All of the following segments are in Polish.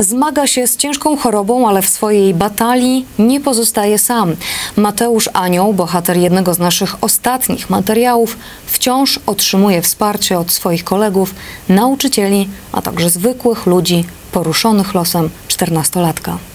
Zmaga się z ciężką chorobą, ale w swojej batalii nie pozostaje sam. Mateusz Anioł, bohater jednego z naszych ostatnich materiałów, wciąż otrzymuje wsparcie od swoich kolegów, nauczycieli, a także zwykłych ludzi poruszonych losem czternastolatka.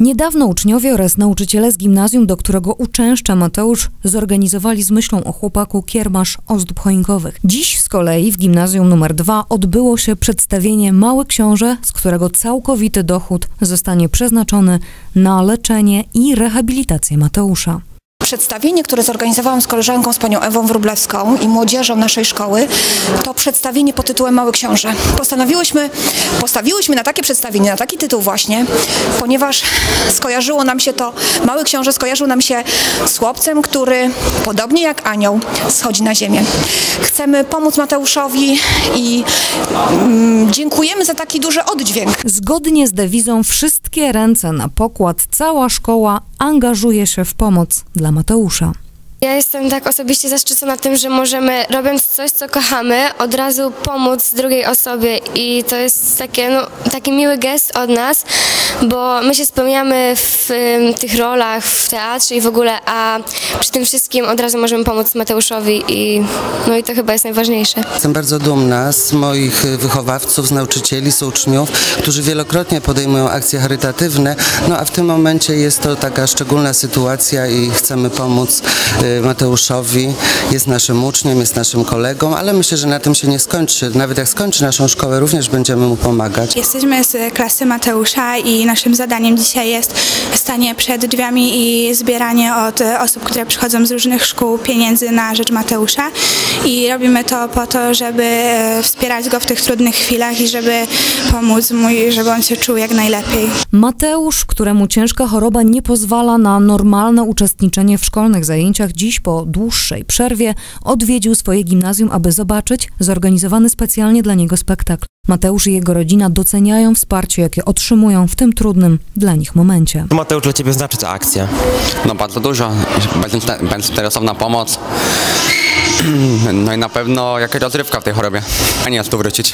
Niedawno uczniowie oraz nauczyciele z gimnazjum, do którego uczęszcza Mateusz, zorganizowali z myślą o chłopaku kiermasz ozdób choinkowych. Dziś z kolei w gimnazjum numer 2 odbyło się przedstawienie Małe Książę, z którego całkowity dochód zostanie przeznaczony na leczenie i rehabilitację Mateusza. Przedstawienie, które zorganizowałam z koleżanką, z panią Ewą Wróblewską i młodzieżą naszej szkoły, to przedstawienie pod tytułem Mały Książę. Postanowiłyśmy, postawiłyśmy na takie przedstawienie, na taki tytuł właśnie, ponieważ skojarzyło nam się to, Mały Książę skojarzył nam się z chłopcem, który podobnie jak anioł schodzi na ziemię. Chcemy pomóc Mateuszowi i mm, dziękujemy za taki duży oddźwięk. Zgodnie z dewizą Wszystkie ręce na pokład, cała szkoła angażuje się w pomoc dla Mateusza. Матеусza. Ja jestem tak osobiście zaszczycona tym, że możemy, robiąc coś, co kochamy, od razu pomóc drugiej osobie i to jest takie, no, taki miły gest od nas, bo my się spełniamy w tych rolach w teatrze i w ogóle, a przy tym wszystkim od razu możemy pomóc Mateuszowi i no i to chyba jest najważniejsze. Jestem bardzo dumna z moich wychowawców, z nauczycieli, z uczniów, którzy wielokrotnie podejmują akcje charytatywne, no a w tym momencie jest to taka szczególna sytuacja i chcemy pomóc y, Mateuszowi. Jest naszym uczniem, jest naszym kolegą, ale myślę, że na tym się nie skończy. Nawet jak skończy naszą szkołę, również będziemy mu pomagać. Jesteśmy z klasy Mateusza i naszym zadaniem dzisiaj jest stanie przed drzwiami i zbieranie od osób, które przychodzą z różnych szkół pieniędzy na rzecz Mateusza i robimy to po to, żeby e, wspierać go w tych trudnych chwilach i żeby pomóc mu, i żeby on się czuł jak najlepiej. Mateusz, któremu ciężka choroba nie pozwala na normalne uczestniczenie w szkolnych zajęciach, dziś po dłuższej przerwie odwiedził swoje gimnazjum, aby zobaczyć zorganizowany specjalnie dla niego spektakl. Mateusz i jego rodzina doceniają wsparcie, jakie otrzymują w tym trudnym dla nich momencie. Mateusz dla Ciebie znaczy ta akcja? No bardzo dużo. Bezinteresowna pomoc. No i na pewno jakaś rozrywka w tej chorobie, a nie jest tu wrócić.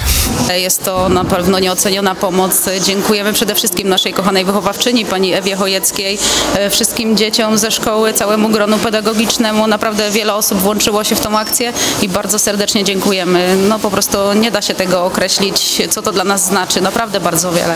Jest to na pewno nieoceniona pomoc. Dziękujemy przede wszystkim naszej kochanej wychowawczyni, pani Ewie Chojeckiej, e, wszystkim dzieciom ze szkoły, całemu gronu pedagogicznemu. Naprawdę wiele osób włączyło się w tą akcję i bardzo serdecznie dziękujemy. No po prostu nie da się tego określić, co to dla nas znaczy. Naprawdę bardzo wiele.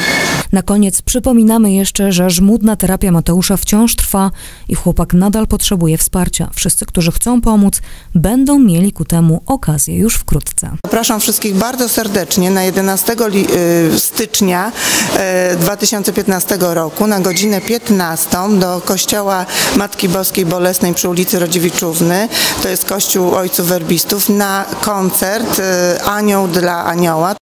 Na koniec przypominamy jeszcze, że żmudna terapia Mateusza wciąż trwa i chłopak nadal potrzebuje wsparcia. Wszyscy, którzy chcą pomóc, będą mieli ku temu okazję już wkrótce. Zapraszam wszystkich bardzo serdecznie na 11 li- y, stycznia y, 2015 roku na godzinę 15 do Kościoła Matki Boskiej Bolesnej przy ulicy Rodziewiczówny. To jest Kościół Ojców Werbistów na koncert y, Anioł dla Anioła.